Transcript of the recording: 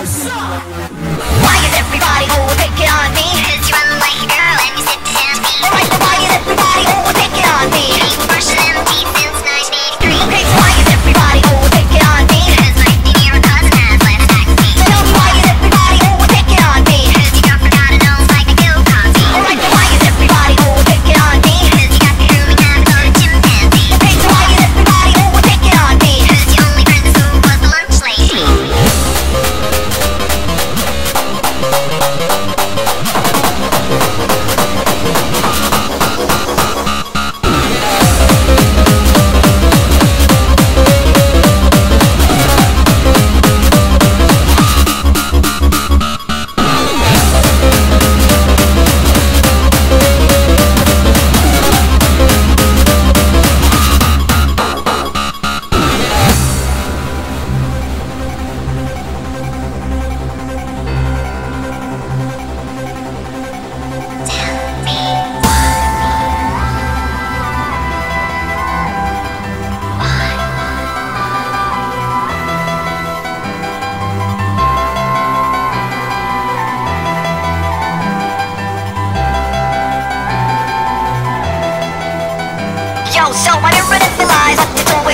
Why is everybody taking on me? show, I never read the lies.